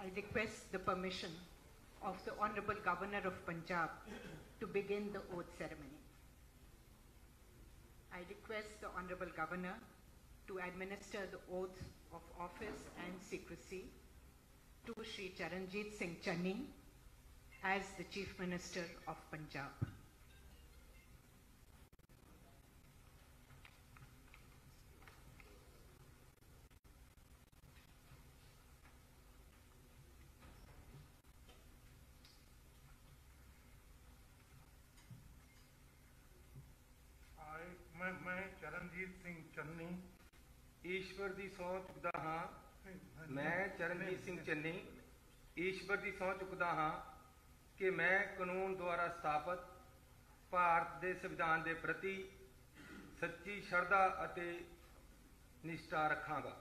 I request the permission of the Honorable Governor of Punjab to begin the oath ceremony. I request the Honorable Governor to administer the oath of office and secrecy to Sri Charanjit Singh Channi as the Chief Minister of Punjab. ਮੈਂ ਮੈਂ ਚਰਨਜੀਤ ਸਿੰਘ ਚੰਨੀ, ਈਸ਼ਵਰ ਦੀ ਸਹੁੰ ਚੁੱਕਦਾ ਹਾਂ। ਮੈਂ ਚਰਨਜੀਤ ਸਿੰਘ ਚੰਨੀ, ਈਸ਼ਵਰ ਦੀ ਸਹੁੰ ਚੁੱਕਦਾ ਹਾਂ ਕਿ ਮੈਂ ਕਾਨੂੰਨ ਦੁਆਰਾ ਸਥਾਪਿਤ ਭਾਰਤ ਦੇ ਸੰਵਿਧਾਨ ਦੇ ਪ੍ਰਤੀ ਸੱਚੀ ਸ਼ਰਧਾ ਅਤੇ ਨਿਸ਼ਠਾ ਰੱਖਾਂਗਾ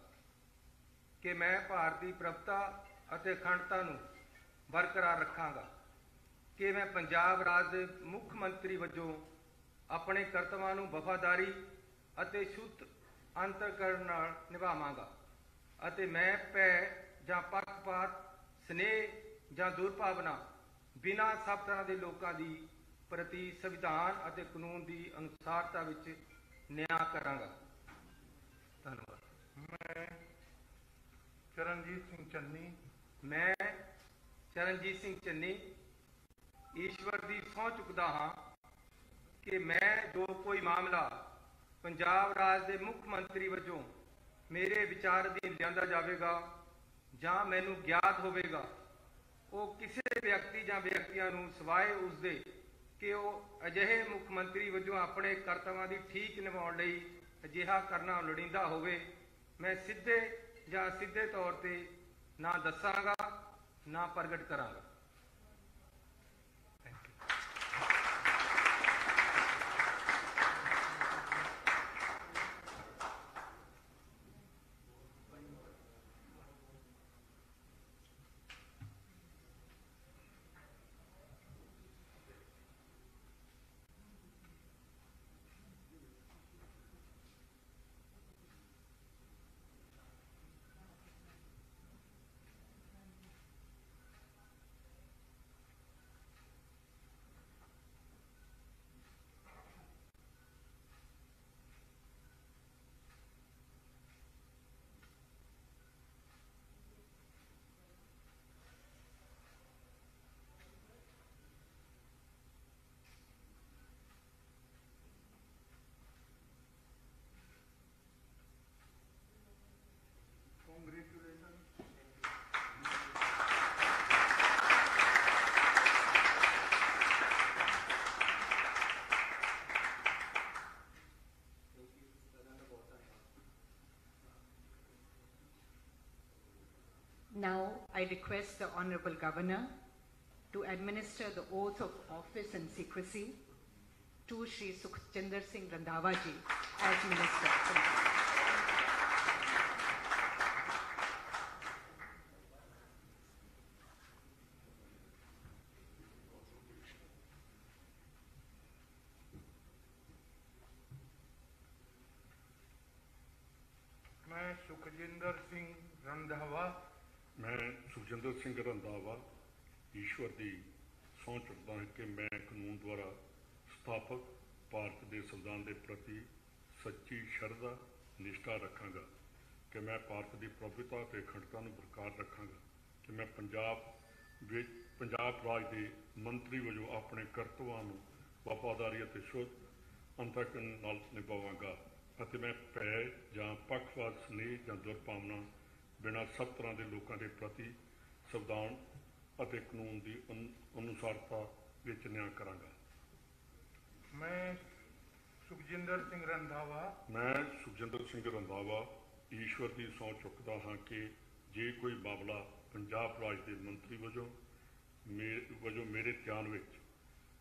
ਕਿ ਮੈਂ ਭਾਰਤੀ ਪ੍ਰਭਤਾ ਅਤੇ ਅਖੰਡਤਾ ਨੂੰ ਬਰਕਰਾਰ ਰੱਖਾਂਗਾ ਕਿ ਮੈਂ ਪੰਜਾਬ ਰਾਜ ਦੇ ਮੁੱਖ ਮੰਤਰੀ ਵਜੋਂ ਆਪਣੇ ਕਰਤੱਵਾਂ ਨੂੰ ਵਫਾਦਾਰੀ ਅਤੇ ਸ਼ੁੱਧ ਅੰਤਰਕਰਨ ਨਾਲ ਨਿਭਾਵਾਂਗਾ ਅਤੇ ਮੈਂ ਭੈ ਜਾਂ ਪੱਖਪਾਤ ਸਨੇਹ ਜਾਂ ਦੁਰਭਾਵਨਾ ਬਿਨਾਂ ਸਭ ਤਰ੍ਹਾਂ ਦੇ ਲੋਕਾਂ ਦੀ ਪ੍ਰਤੀ ਸੰਵਿਧਾਨ ਅਤੇ ਕਾਨੂੰਨ ਦੀ ਅਨੁਸਾਰਤਾ ਵਿੱਚ ਨਿਆਂ ਕਰਾਂਗਾ। ਧੰਨਵਾਦ। ਮੈਂ ਚਰਨਜੀਤ ਸਿੰਘ ਚੰਨੀ। ਮੈਂ ਚਰਨਜੀਤ ਸਿੰਘ ਚੰਨੀ। ਈਸ਼ਵਰ ਦੀ ਸਹੁੰ ਚੁੱਕਦਾ ਹਾਂ। ਕਿ ਮੈਂ ਜੋ ਕੋਈ ਮਾਮਲਾ ਪੰਜਾਬ ਰਾਜ ਦੇ ਮੁੱਖ ਮੰਤਰੀ ਵਜੋਂ ਮੇਰੇ ਵਿਚਾਰ ਅਧੀਨ ਲਿਆਂਦਾ ਜਾਵੇਗਾ ਜਾਂ ਮੈਨੂੰ ਗਿਆਤ ਹੋਵੇਗਾ, ਉਹ ਕਿਸੇ ਵਿਅਕਤੀ ਜਾਂ ਵਿਅਕਤੀਆਂ ਨੂੰ ਸਿਵਾਏ ਉਸਦੇ ਕਿ ਉਹ ਅਜਿਹੇ ਮੁੱਖ ਮੰਤਰੀ ਵਜੋਂ ਆਪਣੇ ਕਰਤੱਵਾਂ ਦੀ ਠੀਕ ਨਿਭਾਉਣ ਲਈ ਅਜਿਹਾ ਕਰਨਾ ਲੋੜੀਂਦਾ ਹੋਵੇ, ਮੈਂ ਸਿੱਧੇ ਜਾਂ ਸਿੱਧੇ ਤੌਰ ਤੇ ਨਾ ਦੱਸਾਂਗਾ, ਨਾ ਪ੍ਰਗਟ ਕਰਾਂਗਾ। I request the Honorable Governor to administer the oath of office and secrecy to Sri Sukhchinder Singh Randhawa ji as Minister. मैं सुखजिंदर ਸੁਖਜਿੰਦਰ ਸਿੰਘ ਰੰਧਾਵਾ ਈਸ਼ਵਰ ਦੀ ਸਹੁੰ ਚੁੱਕਦਾ ਹਾਂ ਕਿ ਮੈਂ ਕਾਨੂੰਨ ਦੁਆਰਾ ਸਥਾਪਿਤ ਭਾਰਤ ਦੇ ਸੰਵਿਧਾਨ ਦੇ ਪ੍ਰਤੀ ਸੱਚੀ ਸ਼ਰਧਾ, ਨਿਸ਼ਠਾ ਰੱਖਾਂਗਾ, ਕਿ ਮੈਂ ਭਾਰਤ ਦੀ ਪ੍ਰਭੂਤਾ ਤੇ ਅਖੰਡਤਾ ਨੂੰ ਬਰਕਰਾਰ ਰੱਖਾਂਗਾ, ਕਿ ਮੈਂ ਪੰਜਾਬ ਵਿੱਚ, ਪੰਜਾਬ ਰਾਜ ਦੇ ਮੰਤਰੀ ਵਜੋਂ ਆਪਣੇ ਕਰਤੱਵਾਂ ਨੂੰ ਵਫਾਦਾਰੀ ਅਤੇ ਸ਼ੁੱਧ ਅੰਤਰਕਰਨ ਨਾਲ ਨਿਭਾਵਾਂਗਾ ਅਤੇ ਮੈਂ ਭੈ ਜਾਂ ਪੱਖਪਾਤ ਸਨੇਹ ਜਾਂ ਦੁਰਭਾਵਨਾ ਬਿਨਾਂ ਸਭ ਤਰ੍ਹਾਂ ਦੇ ਲੋਕਾਂ ਦੇ ਪ੍ਰਤੀ ਸੰਵਿਧਾਨ ਅਤੇ ਕਾਨੂੰਨ ਦੀ ਅਨੁ- ਅਨੁਸਾਰਤਾ ਵਿੱਚ ਨਿਆਂ ਕਰਾਂਗਾ। ਮੈਂ ਸੁਖਜਿੰਦਰ ਸਿੰਘ ਰੰਧਾਵਾ। ਮੈਂ ਸੁਖਜਿੰਦਰ ਸਿੰਘ ਰੰਧਾਵਾ ਈਸ਼ਵਰ ਦੀ ਸਹੁੰ ਚੁੱਕਦਾ ਹਾਂ ਕਿ ਜੇ ਕੋਈ ਮਾਮਲਾ ਪੰਜਾਬ ਰਾਜ ਦੇ ਮੰਤਰੀ ਵਜੋਂ ਮੇ ਵਜੋਂ ਮੇਰੇ ਧਿਆਨ ਵਿੱਚ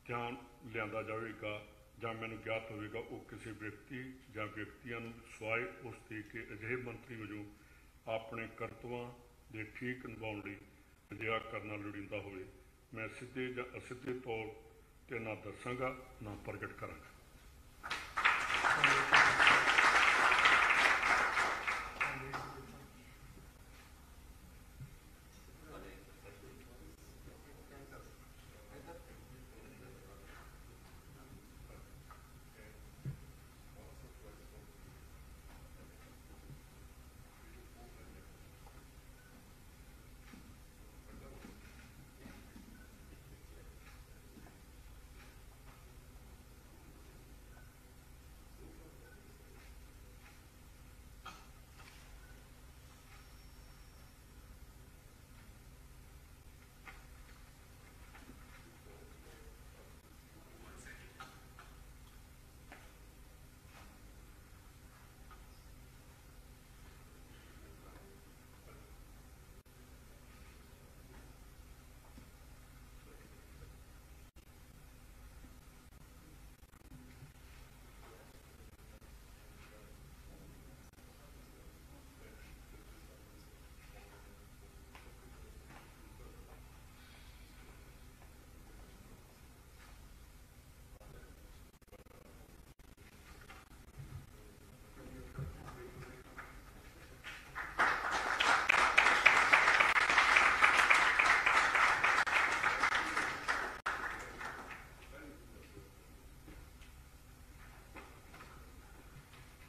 ਧਿਆਨ ਲਿਆਂਦਾ ਜਾਵੇਗਾ ਜਾਂ ਮੈਨੂੰ ਗਿਆਤ ਹੋਵੇਗਾ ਉਹ ਕਿਸੇ ਵਿਅਕਤੀ ਜਾਂ ਵਿਅਕਤੀਆਂ ਨੂੰ ਸਵਾਏ ਉਸ ਦੇ ਕਿ ਅਜਿਹੇ ਮੰਤਰੀ ਵਜੋਂ ਆਪਣੇ ਕਰਤੱਵਾਂ ਦੇ ਠੀਕ ਨਿਭਾਉਣ ਲਈ ਅਜਿਹਾ ਕਰਨਾ ਲੋੜੀਂਦਾ ਹੋਵੇ, ਮੈਂ ਸਿੱਧੇ ਜਾਂ ਅਸਿੱਧੇ ਤੌਰ ਤੇ ਨਾ ਦੱਸਾਂਗਾ, ਨਾ ਪ੍ਰਗਟ ਕਰਾਂਗਾ।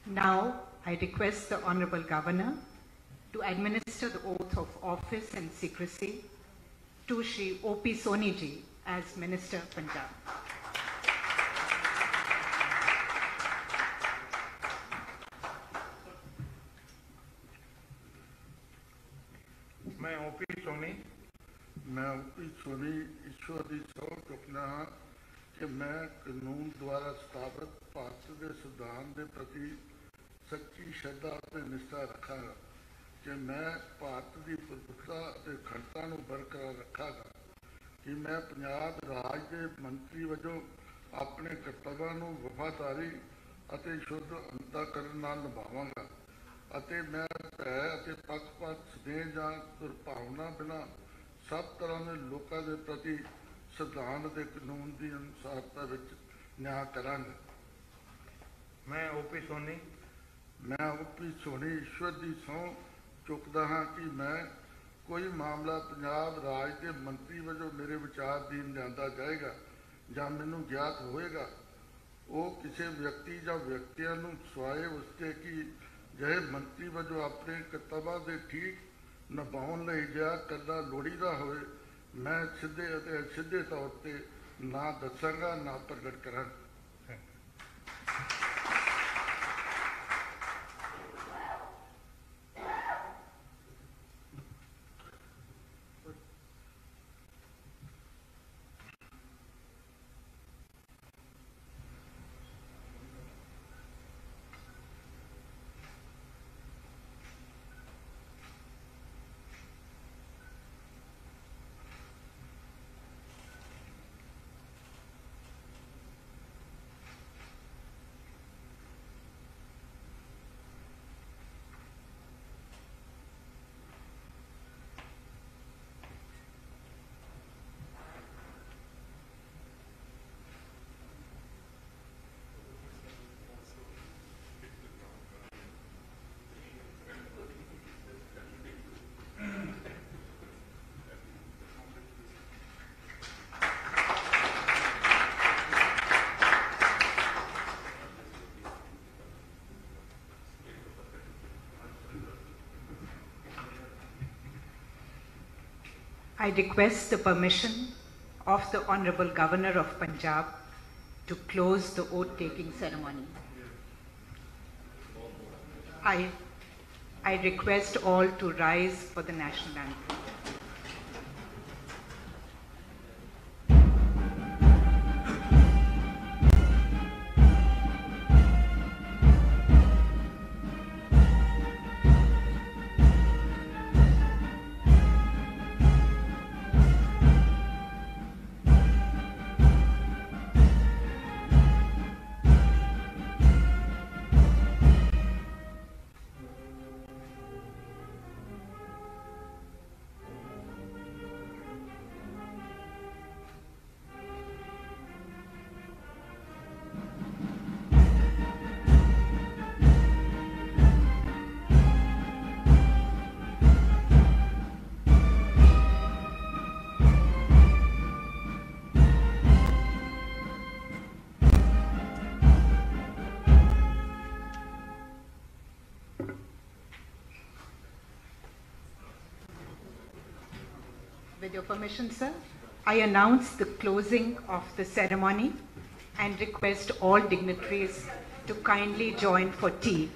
Now, I request the Honorable Governor to administer the oath of office and secrecy to Shri O.P. Soniji as Minister Punjab. मैं ओपी मैं कि मैं द्वारा स्थापित प्रति ਸੱਚੀ ਸ਼ਰਧਾ ਅਤੇ ਨਿਸ਼ਠਾ ਰੱਖਾਂਗਾ ਕਿ ਮੈਂ ਭਾਰਤ ਦੀ ਪ੍ਰਭੁੱਤਾ ਅਤੇ ਅਖੰਡਤਾ ਨੂੰ ਬਰਕਰਾਰ ਰੱਖਾਂਗਾ। ਕਿ ਮੈਂ ਪੰਜਾਬ ਰਾਜ ਦੇ ਮੰਤਰੀ ਵਜੋਂ ਆਪਣੇ ਕਰਤੱਵਾਂ ਨੂੰ ਵਫਾਦਾਰੀ ਅਤੇ ਸ਼ੁੱਧ ਅੰਤਕਰਨ ਨਾਲ ਨਿਭਾਵਾਂਗਾ ਅਤੇ ਮੈਂ ਭੈ ਅਤੇ ਪੱਖਪਾਤ ਸਨੇਹ ਜਾਂ ਦੁਰਭਾਵਨਾ ਬਿਨਾਂ ਸਭ ਤਰ੍ਹਾਂ ਦੇ ਲੋਕਾਂ ਦੇ ਪ੍ਰਤੀ ਸਿਧਾਂਤ ਅਤੇ ਕਾਨੂੰਨ ਦੀ ਅਨੁਸਾਰਤਾ ਵਿੱਚ ਨਿਆਂ ਕਰਾਂਗਾ। ਮੈਂ ਓਪੀ ਸੋਨੀ ਮੈਂ ਉਪੀ ਸੋਹਣੀ ਈਸ਼ਵਰ ਦੀ ਸਹੁੰ ਚੁੱਕਦਾ ਹਾਂ ਕਿ ਮੈਂ ਕੋਈ ਮਾਮਲਾ ਪੰਜਾਬ ਰਾਜ ਦੇ ਮੰਤਰੀ ਵਜੋਂ ਮੇਰੇ ਵਿਚਾਰ ਅਧੀਨ ਲਿਆਂਦਾ ਜਾਏਗਾ ਜਾਂ ਮੈਨੂੰ ਗਿਆਤ ਹੋਏਗਾ। ਉਹ ਕਿਸੇ ਵਿਅਕਤੀ ਜਾਂ ਵਿਅਕਤੀਆਂ ਨੂੰ ਸਵਾਏ ਉਸਤੇ ਕਿ ਜਿਹੇ ਮੰਤਰੀ ਵਜੋਂ ਆਪਣੇ ਕਰਤੱਵਾਂ ਦੇ ਠੀਕ ਨਿਭਾਉਣ ਲਈ ਜਿਆ ਕਰਨਾ ਲੋੜੀਦਾ ਹੋਵੇ, ਮੈਂ ਸਿੱਧੇ ਅਤੇ ਅਸਿੱਧੇ ਤੌਰ ਤੇ ਨਾ ਦੱਸਾਂਗਾ, ਨਾ ਪ੍ਰਗਟ ਕਰਾਂਗਾ। I request the permission of the Honorable Governor of Punjab to close the oath-taking ceremony. I, I request all to rise for the national anthem. With your permission, sir, I announce the closing of the ceremony and request all dignitaries to kindly join for tea